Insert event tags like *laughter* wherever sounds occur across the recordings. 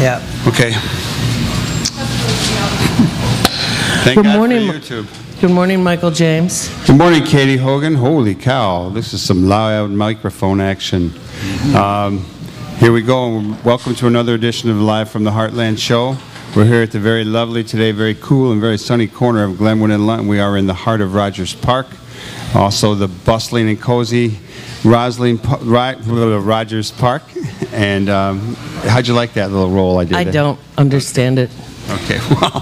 Yeah. Okay. Thank Good God for morning. YouTube. Good morning, Michael James. Good morning, Katie Hogan. Holy cow, this is some loud microphone action. Um, here we go. Welcome to another edition of Live from the Heartland Show. We're here at the very lovely, today very cool and very sunny corner of Glenwood and London. We are in the heart of Rogers Park, also the bustling and cozy Roslyn, Ro- Rogers Park. And um, how'd you like that little role I did? I don't understand it. Okay, *laughs* well.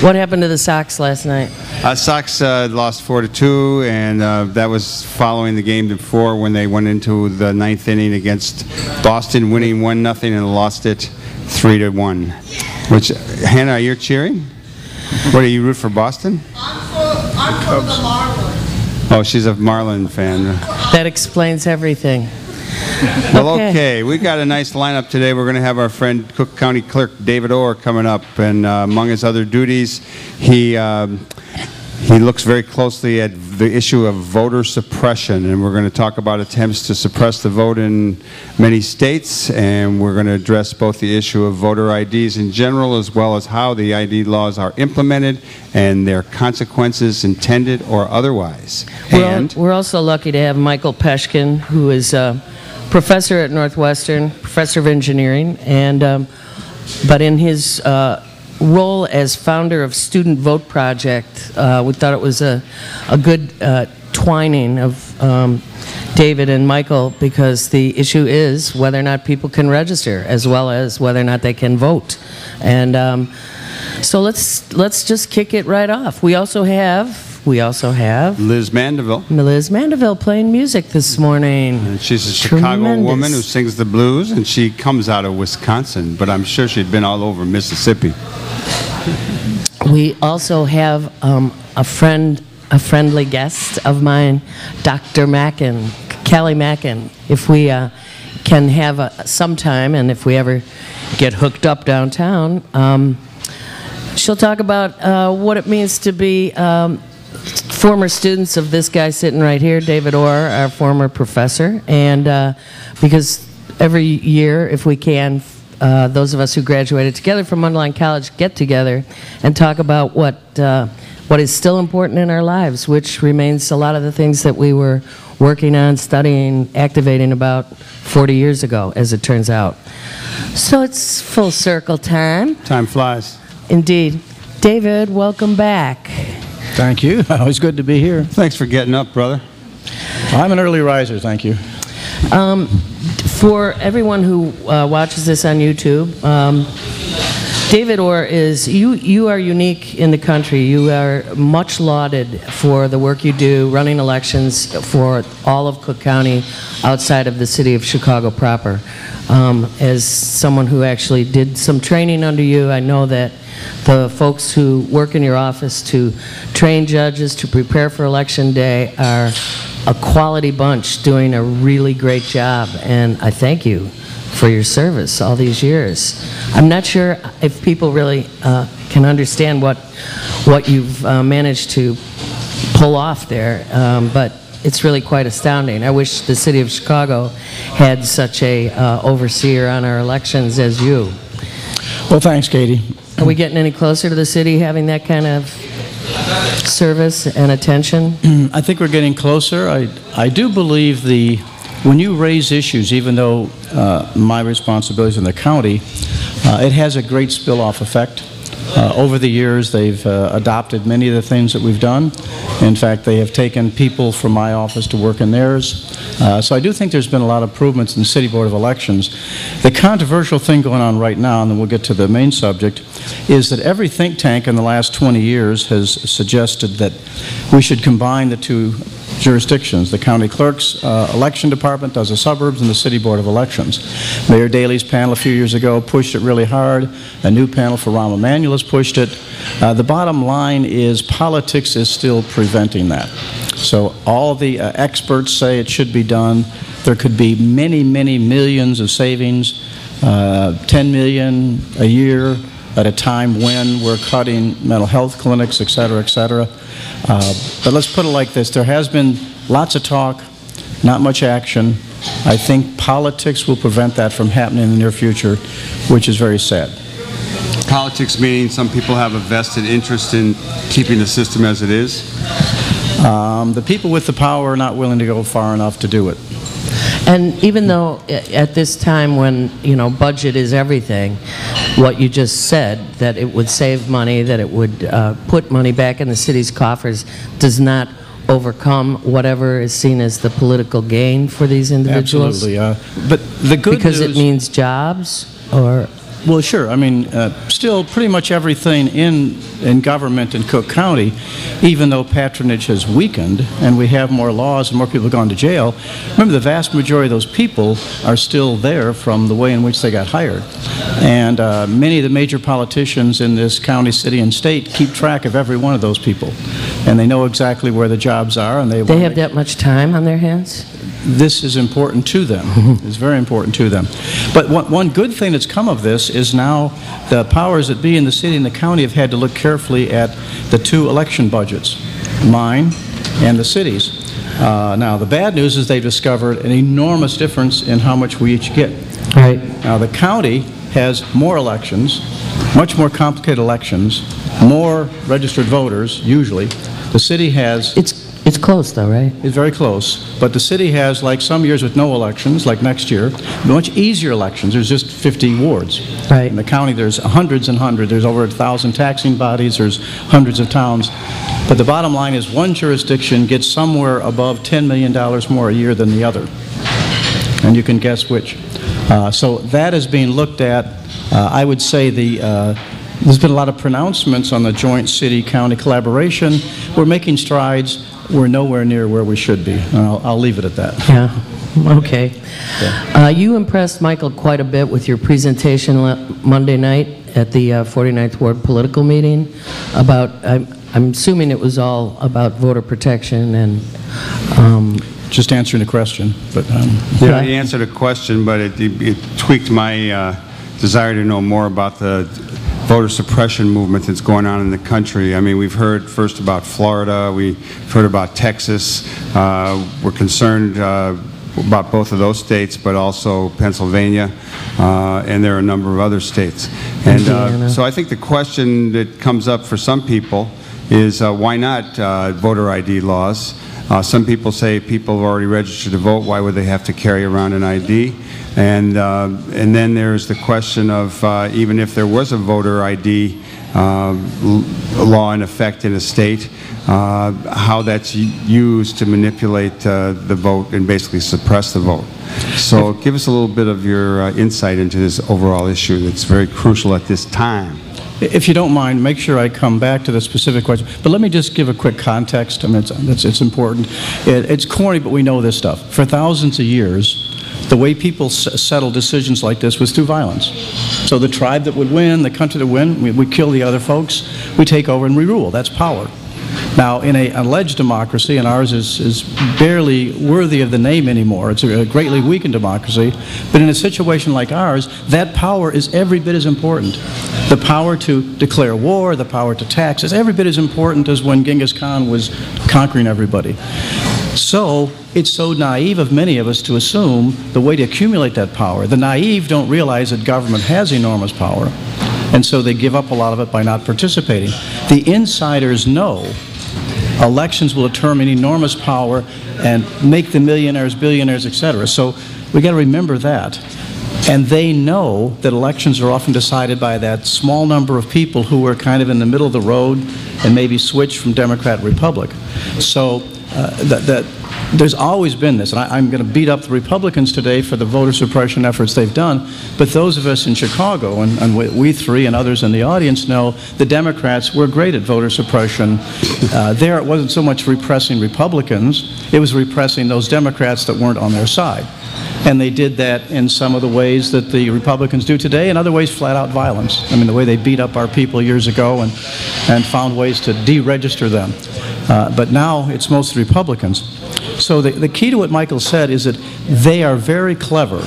What happened to the Sox last night? Uh, Sox uh, lost four to two, and uh, that was following the game before when they went into the ninth inning against Boston, winning one nothing and lost it three to one. Which Hannah, are you're cheering? What are you root for Boston? I'm for, I'm for the Marlins. Oh, she's a Marlin fan. That explains everything. Well, Okay. okay. We got a nice lineup today. We're going to have our friend Cook County Clerk David Orr coming up, and uh, among his other duties, he um, he looks very closely at the issue of voter suppression, and we're going to talk about attempts to suppress the vote in many states, and we're going to address both the issue of voter IDs in general as well as how the ID laws are implemented and their consequences intended or otherwise. We're, and we're also lucky to have Michael Peshkin, who is a professor at Northwestern, professor of engineering, and um, but in his uh, role as founder of Student Vote Project, uh, we thought it was a, a good uh, twining of um, David and Michael because the issue is whether or not people can register, as well as whether or not they can vote, and. Um, so let's let's just kick it right off. We also have we also have Liz Mandeville. Liz Mandeville playing music this morning. And she's a Chicago Tremendous. woman who sings the blues, and she comes out of Wisconsin, but I'm sure she'd been all over Mississippi. *laughs* We also have um, a friend, a friendly guest of mine, Dr. Mackin, Callie Mackin. If we uh, can have a, sometime, and if we ever get hooked up downtown, um, she'll talk about uh, what it means to be um, former students of this guy sitting right here, David Orr, our former professor, and uh, because every year, if we can, uh, those of us who graduated together from Mundelein College get together and talk about what uh, what is still important in our lives, which remains a lot of the things that we were working on, studying, activating about 40 years ago, as it turns out. So it's full circle time. Time flies. Indeed. David, welcome back. Thank you. *laughs* Always good to be here. Thanks for getting up, brother. I'm an early riser, thank you. Um, for everyone who uh, watches this on YouTube, um, David Orr is you. You are unique in the country. You are much lauded for the work you do running elections for all of Cook County, outside of the city of Chicago proper. Um, as someone who actually did some training under you, I know that the folks who work in your office to train judges to prepare for election day are a quality bunch doing a really great job, and I thank you for your service all these years. I'm not sure if people really uh, can understand what what you've uh, managed to pull off there, um, but it's really quite astounding. I wish the city of Chicago had such a uh, overseer on our elections as you. Well, thanks, Katie. Are we getting any closer to the city having that kind of service and attention? I think we're getting closer. I, I do believe the when you raise issues, even though uh, my responsibility is in the county, uh, it has a great spill-off effect. Uh, over the years, they've uh, adopted many of the things that we've done. In fact, they have taken people from my office to work in theirs. Uh, so I do think there's been a lot of improvements in the City Board of Elections. The controversial thing going on right now, and then we'll get to the main subject, is that every think tank in the last 20 years has suggested that we should combine the two jurisdictions. The county clerk's uh, election department does the suburbs and the city board of elections. Mayor Daley's panel a few years ago pushed it really hard. A new panel for Rahm Emanuel has pushed it. Uh, the bottom line is politics is still preventing that. So all the uh, experts say it should be done. There could be many, many millions of savings, uh, 10 million a year at a time when we're cutting mental health clinics, et cetera, et cetera. Uh, but let's put it like this. There has been lots of talk, not much action. I think politics will prevent that from happening in the near future, which is very sad. Politics meaning some people have a vested interest in keeping the system as it is? Um, The people with the power are not willing to go far enough to do it. And even though at this time when, you know, budget is everything, what you just said, that it would save money, that it would uh, put money back in the city's coffers, does not overcome whatever is seen as the political gain for these individuals? Absolutely. But the good Because it means jobs, or, Well, sure. I mean, uh, still, pretty much everything in, in government in Cook County, even though patronage has weakened and we have more laws and more people have gone to jail, remember the vast majority of those people are still there from the way in which they got hired. And uh, many of the major politicians in this county, city, and state keep track of every one of those people. And they know exactly where the jobs are and they they have that much time on their hands? This is important to them. It's very important to them. But one, one good thing that's come of this is now the powers that be in the city and the county have had to look carefully at the two election budgets, mine and the city's. Uh, now, the bad news is they've discovered an enormous difference in how much we each get. Right. Now, the county has more elections, much more complicated elections, more registered voters, usually. The city has It's, it's close, though, right? it's very close, but the city has, like some years with no elections, like next year, much easier elections. There's just 50 wards. Right. In the county, there's hundreds and hundreds. There's over a 1,000 taxing bodies, there's hundreds of towns. But the bottom line is one jurisdiction gets somewhere above $10 million more a year than the other. And you can guess which. Uh, So that is being looked at. Uh, I would say the, uh, there's been a lot of pronouncements on the joint city-county collaboration. We're making strides. We're nowhere near where we should be. I'll I'll leave it at that. Yeah, okay. Uh, You impressed Michael quite a bit with your presentation le- Monday night at the uh, 49th Ward political meeting about, I'm I'm assuming it was all about voter protection and, um, Just answering a question, but um, Yeah, he answered a question, but it it tweaked my uh, desire to know more about the voter suppression movement that's going on in the country. I mean, we've heard first about Florida, we've heard about Texas. Uh, We're concerned uh, about both of those states, but also Pennsylvania, uh, and there are a number of other states. And uh, so I think the question that comes up for some people is uh, why not uh, voter ID laws? Uh, Some people say people have already registered to vote, why would they have to carry around an ID? And, uh, and then there's the question of uh, even if there was a voter ID l- law in effect in a state, uh, how that's used to manipulate uh, the vote and basically suppress the vote. So give us a little bit of your uh, insight into this overall issue that's very crucial at this time. If you don't mind, make sure I come back to the specific question. But let me just give a quick context. I mean, it's, it's, it's important. It, it's corny, but we know this stuff. For thousands of years, the way people s- settle decisions like this was through violence. So the tribe that would win, the country that would win, we, we kill the other folks, we take over and we rule. That's power. Now, in a alleged democracy, and ours is, is barely worthy of the name anymore, it's a greatly weakened democracy, but in a situation like ours, that power is every bit as important. The power to declare war, the power to tax is every bit as important as when Genghis Khan was conquering everybody. So, it's so naive of many of us to assume the way to accumulate that power. The naive don't realize that government has enormous power, and so they give up a lot of it by not participating. The insiders know elections will determine enormous power and make the millionaires billionaires, et cetera. So we got to remember that. And they know that elections are often decided by that small number of people who are kind of in the middle of the road and maybe switch from Democrat to Republic. So that, that there's always been this, and I, I'm going to beat up the Republicans today for the voter suppression efforts they've done, but those of us in Chicago, and, and we, we three and others in the audience know, the Democrats were great at voter suppression. Uh, there, it wasn't so much repressing Republicans, it was repressing those Democrats that weren't on their side. And they did that in some of the ways that the Republicans do today, in other ways, flat out violence. I mean, the way they beat up our people years ago and, and found ways to deregister them. Uh, but now it's mostly Republicans. So the, the key to what Michael said is that they are very clever.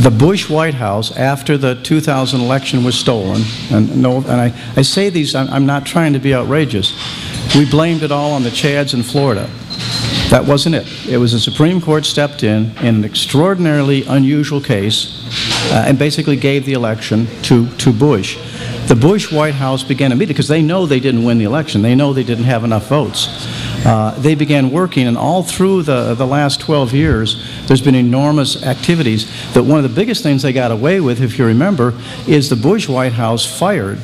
The Bush White House, after the 2000 election was stolen, and no, and I, I say these, I'm, I'm not trying to be outrageous. We blamed it all on the Chads in Florida. That wasn't it. It was the Supreme Court stepped in in an extraordinarily unusual case uh, and basically gave the election to, to Bush. The Bush White House began immediately because they know they didn't win the election. They know they didn't have enough votes. Uh, they began working, and all through the, the last 12 years, there's been enormous activities. That one of the biggest things they got away with, if you remember, is the Bush White House fired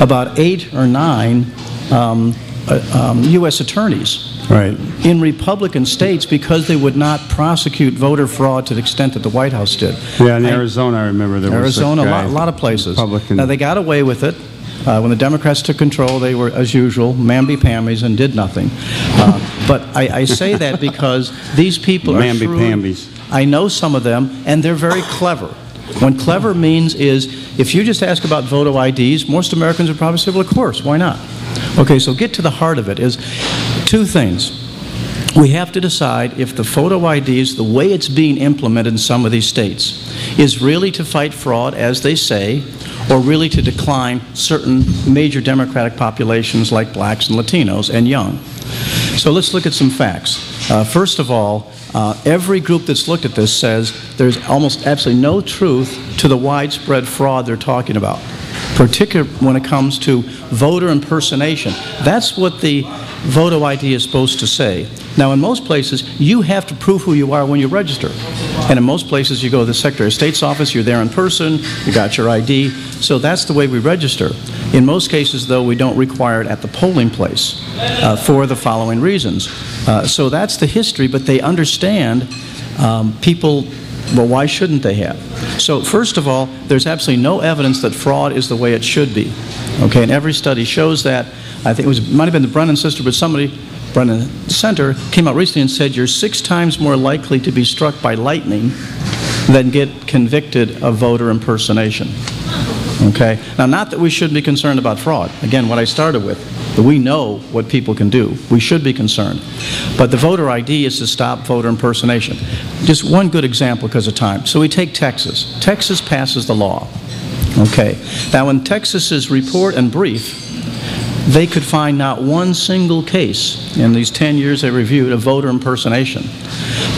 about eight or nine um, uh, um, U.S. attorneys Right. in Republican states because they would not prosecute voter fraud to the extent that the White House did. Yeah, in I- Arizona, I remember there was Arizona, a guy, lot, a lot of places. Republican. Now, they got away with it. Uh, when the Democrats took control, they were, as usual, mamby-pambies and did nothing. Uh, but I, I say that *laughs* because these people are. Mamby-pambies. I know some of them, and they're very clever. When clever means is, if you just ask about photo IDs, most Americans would probably say, well, of course, why not? Okay, so get to the heart of it, is two things. We have to decide if the photo IDs, the way it's being implemented in some of these states, is really to fight fraud, as they say, or really to decline certain major Democratic populations like blacks and Latinos and young. So let's look at some facts. Uh, first of all, uh, every group that's looked at this says there's almost absolutely no truth to the widespread fraud they're talking about, particularly when it comes to voter impersonation. That's what the voter ID is supposed to say. Now, in most places, you have to prove who you are when you register. And in most places, you go to the Secretary of State's office, you're there in person, you got your ID. So that's the way we register. In most cases, though, we don't require it at the polling place uh, for the following reasons. Uh, so that's the history, but they understand um, people, well, why shouldn't they have? So, first of all, there's absolutely no evidence that fraud is the way it should be. Okay, and every study shows that. I think it was might have been the Brennan Center, but somebody, Brennan Center, came out recently and said you're six times more likely to be struck by lightning than get convicted of voter impersonation. Okay? Now, not that we shouldn't be concerned about fraud. Again, what I started with, we know what people can do. We should be concerned. But the voter ID is to stop voter impersonation. Just one good example because of time. So we take Texas. Texas passes the law. Okay. Now, in Texas's report and brief, they could find not one single case in these 10 years they reviewed of voter impersonation.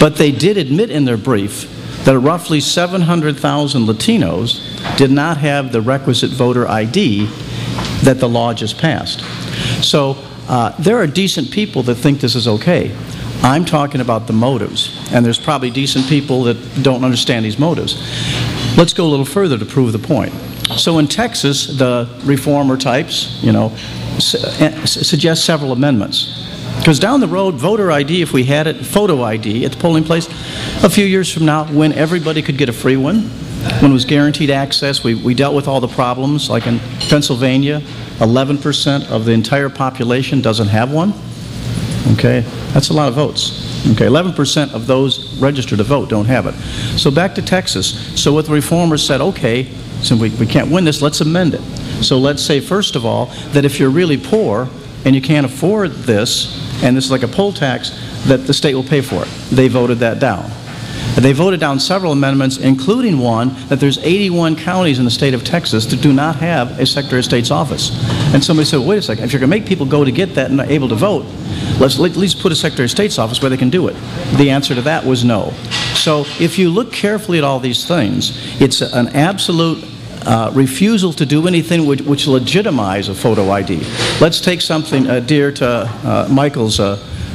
But they did admit in their brief that roughly 700,000 Latinos did not have the requisite voter ID that the law just passed. So uh, there are decent people that think this is okay. I'm talking about the motives, and there's probably decent people that don't understand these motives. Let's go a little further to prove the point. So in Texas, the reformer types, you know, Eh, suggest several amendments. Because down the road, voter ID, if we had it, photo ID at the polling place, a few years from now, when everybody could get a free one, when it was guaranteed access, we, we dealt with all the problems, like in Pennsylvania, 11% of the entire population doesn't have one. Okay, that's a lot of votes. Okay, 11% of those registered to vote don't have it. So back to Texas. So what the reformers said, okay, since we, we can't win this, let's amend it. So let's say, first of all, that if you're really poor and you can't afford this, and this is like a poll tax, that the state will pay for it. They voted that down. They voted down several amendments, including one that there's 81 counties in the state of Texas that do not have a Secretary of State's office. And somebody said, wait a second, if you're going to make people go to get that and able to vote, let's at least put a Secretary of State's office where they can do it. The answer to that was no. So if you look carefully at all these things, it's an absolute uh, refusal to do anything which, which legitimize a photo ID. Let's take something uh, dear to uh, Michael's,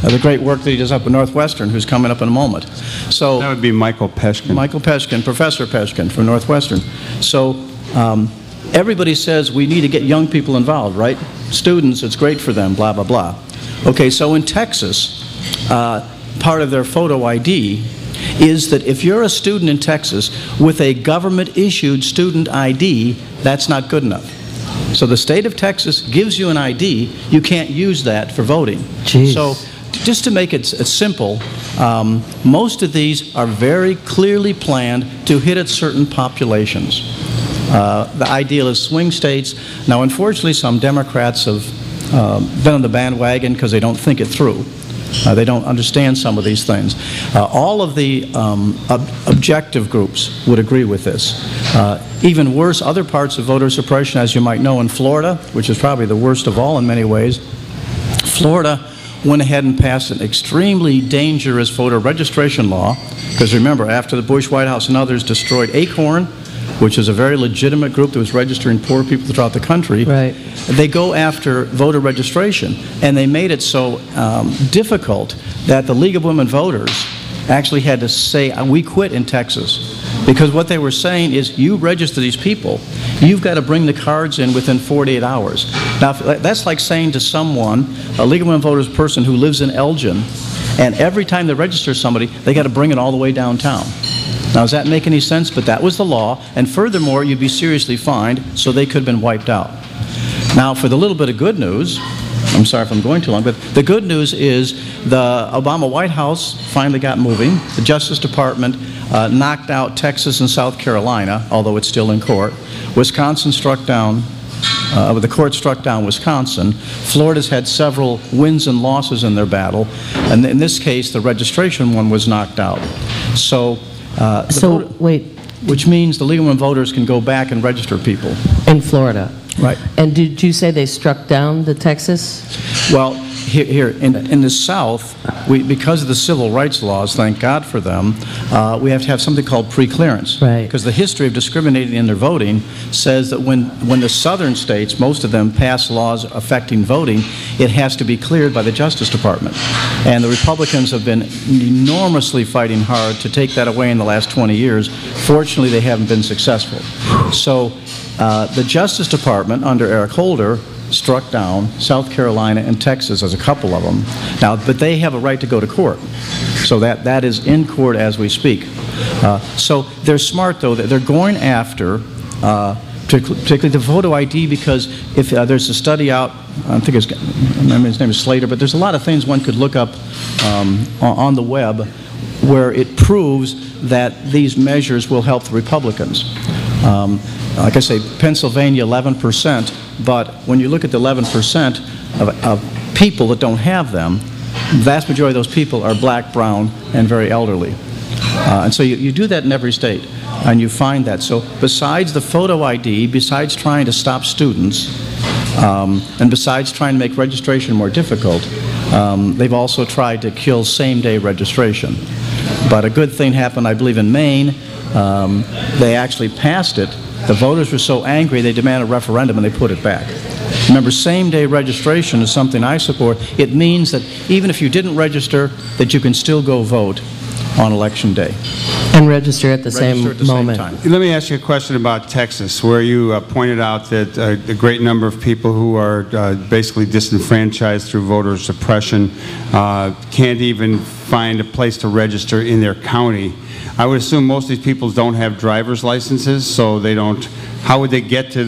uh, the great work that he does up at Northwestern, who's coming up in a moment. So. That would be Michael Peshkin. Michael Peshkin, Professor Peshkin from Northwestern. So um, everybody says we need to get young people involved, right? Students, it's great for them, blah, blah, blah. Okay, so in Texas, uh, part of their photo ID is that if you're a student in Texas with a government-issued student ID, that's not good enough. So the state of Texas gives you an ID, you can't use that for voting. Jeez. So just to make it simple, um, most of these are very clearly planned to hit at certain populations. Uh, the ideal is swing states. Now, unfortunately, some Democrats have uh, been on the bandwagon because they don't think it through. Uh, they don't understand some of these things. Uh, all of the um, ob- objective groups would agree with this. Uh, even worse, other parts of voter suppression, as you might know, in Florida, which is probably the worst of all in many ways, Florida went ahead and passed an extremely dangerous voter registration law, because remember, after the Bush White House and others destroyed Acorn, which is a very legitimate group that was registering poor people throughout the country, Right. they go after voter registration, and they made it so um, difficult that the League of Women Voters actually had to say, "Uh, we quit in Texas. Because what they were saying is, you register these people, you've got to bring the cards in within 48 hours. Now, that's like saying to someone, a League of Women Voters person who lives in Elgin, and every time they register somebody, they got to bring it all the way downtown. Now, does that make any sense? But that was the law, and furthermore, you'd be seriously fined, so they could have been wiped out. Now, for the little bit of good news, I'm sorry if I'm going too long, but the good news is the Obama White House finally got moving. The Justice Department uh, knocked out Texas and South Carolina, although it's still in court. Wisconsin struck down, uh, the court struck down Wisconsin. Florida's had several wins and losses in their battle, and in this case, the registration one was knocked out. So, uh, So, wait, which means the League of Women Voters can go back and register people. in Florida? Right. And did you say they struck down the Texas? Well, here, here in, in the South, we, because of the civil rights laws, thank God for them, uh, we have to have something called pre-clearance. Right. Because the history of discriminating in their voting says that when, when the southern states, most of them, pass laws affecting voting, it has to be cleared by the Justice Department. And the Republicans have been enormously fighting hard to take that away in the last 20 years. Fortunately, they haven't been successful. So uh, the Justice Department, under Eric Holder, struck down South Carolina and Texas as a couple of them. Now, but they have a right to go to court. So that, that is in court as we speak. Uh, So they're smart, though, that they're going after, uh, particularly the photo ID, because if uh, there's a study out, I think it's, I his name is Slater, but there's a lot of things one could look up um, on on the web where it proves that these measures will help the Republicans. Um, Like I say, Pennsylvania, 11%, but when you look at the 11% of, of people that don't have them, the vast majority of those people are black, brown, and very elderly. Uh, And so you, you do that in every state, and you find that. So besides the photo ID, besides trying to stop students, um, and besides trying to make registration more difficult, um, they've also tried to kill same-day registration. But a good thing happened, I believe, in Maine. Um, They actually passed it. The voters were so angry, they demanded a referendum, and they put it back. Remember, same-day registration is something I support. It means that even if you didn't register, that you can still go vote on Election Day. And register at the same at the same moment? time. Let me ask you a question about Texas, where you uh, pointed out that uh, a great number of people who are uh, basically disenfranchised through voter suppression uh, can't even find a place to register in their county. I would assume most of these people don't have driver's licenses, so they don't, how would they get to,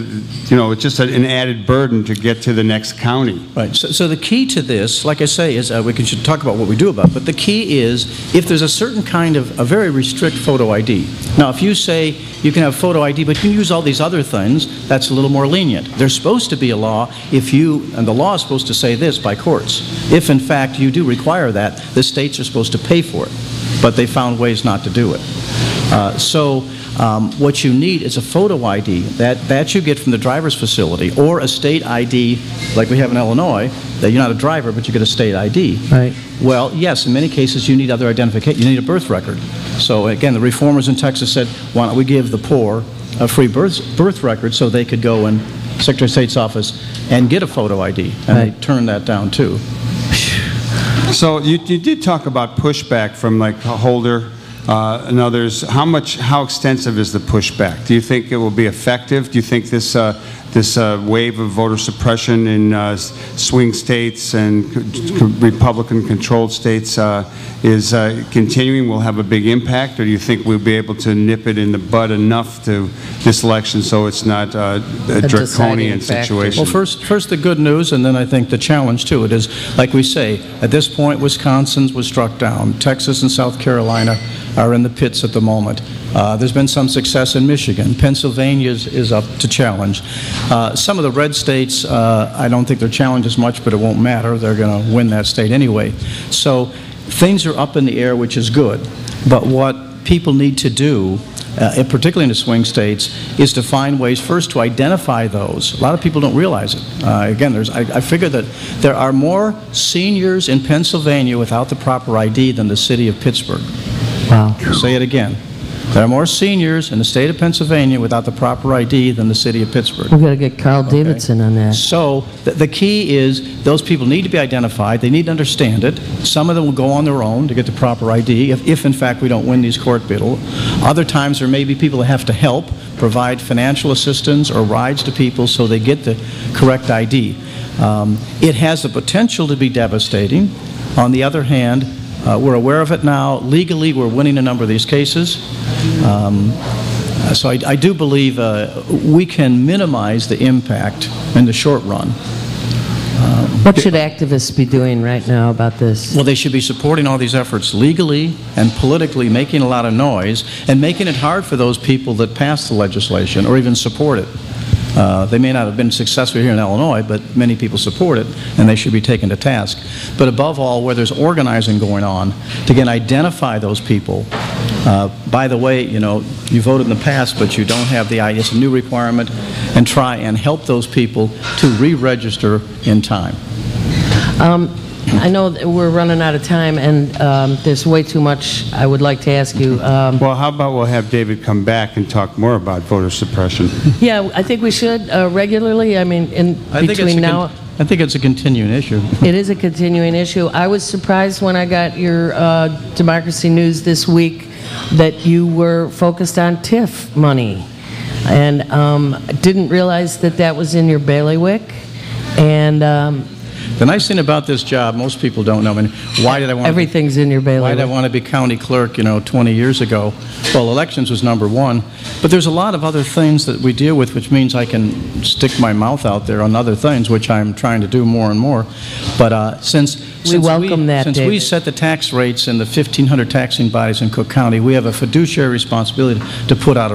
you know, it's just an added burden to get to the next county. Right. So, so the key to this, like I say, is uh, we can, should talk about what we do about it, but the key is if there's a certain kind of, a very restrict photo ID. Now, if you say you can have photo ID, but you can use all these other things, that's a little more lenient. There's supposed to be a law if you, and the law is supposed to say this by courts. If in fact you do require that, the states are supposed to pay for it. But they found ways not to do it. Uh, So um, what you need is a photo ID. That, that you get from the driver's facility, or a state ID, like we have in Illinois, that you're not a driver, but you get a state ID. Right. Well, yes, in many cases, you need other identification. You need a birth record. So again, the reformers in Texas said, why don't we give the poor a free birth, birth record so they could go in Secretary of State's office and get a photo ID? And they turned that down, too. So you, you did talk about pushback from like Holder uh, and others. How much, how extensive is the pushback? Do you think it will be effective? Do you think this, uh, this uh, wave of voter suppression in uh, swing states and Republican-controlled states uh, is uh, continuing, will have a big impact? Or do you think we'll be able to nip it in the bud enough to this election so it's not uh, a A draconian situation? Well, first, first the good news, and then I think the challenge to it is, like we say, at this point, Wisconsin's was struck down. Texas and South Carolina are in the pits at the moment. Uh, There's been some success in Michigan. Pennsylvania is, is up to challenge. Uh, Some of the red states, uh, I don't think they're challenged as much, but it won't matter. They're going to win that state anyway. So things are up in the air, which is good. But what people need to do uh, particularly in the swing states, is to find ways first to identify those. A lot of people don't realize it. Uh, Again, there's, I I figure that there are more seniors in Pennsylvania without the proper ID than the city of Pittsburgh. Wow. Say it again. There are more seniors in the state of Pennsylvania without the proper ID than the city of Pittsburgh. We've got to get Carl Davidson on that. So the, the key is those people need to be identified. They need to understand it. Some of them will go on their own to get the proper ID if, if in fact we don't win these court battles. Other times there may be people that have to help provide financial assistance or rides to people so they get the correct ID. Um, it has the potential to be devastating. On the other hand, uh, we're aware of it now. Legally, we're winning a number of these cases. Um, So I I do believe uh, we can minimize the impact in the short run. What should activists be doing right now about this? Well, they should be supporting all these efforts legally and politically, making a lot of noise, and making it hard for those people that pass the legislation or even support it. Uh, They may not have been successful here in Illinois, but many people support it, and they should be taken to task. But above all, where there's organizing going on, to again identify those people. Uh, By the way, you know, you voted in the past, but you don't have the, I- it's a new requirement, and try and help those people to re-register in time. Um, I know that we're running out of time, and um, there's way too much I would like to ask you. Um, Well, how about we'll have David come back and talk more about voter suppression? Yeah, I think we should uh, regularly, I mean, in I think it's a between con- now... I think it's a continuing issue. It is a continuing issue. I was surprised when I got your uh, Democracy News this week that you were focused on TIF money, and um, didn't realize that that was in your bailiwick, and um, The nice thing about this job, most people don't know, I mean, why did I want everything's in your bailiwick. Why did I want to be county clerk, you know, 20 years ago? Well, elections was number one, but there's a lot of other things that we deal with, which means I can stick my mouth out there on other things, which I'm trying to do more and more. But uh, since... We since welcome that, Since we set the tax rates in the 1,500 taxing bodies in Cook County, we have a fiduciary responsibility to put out a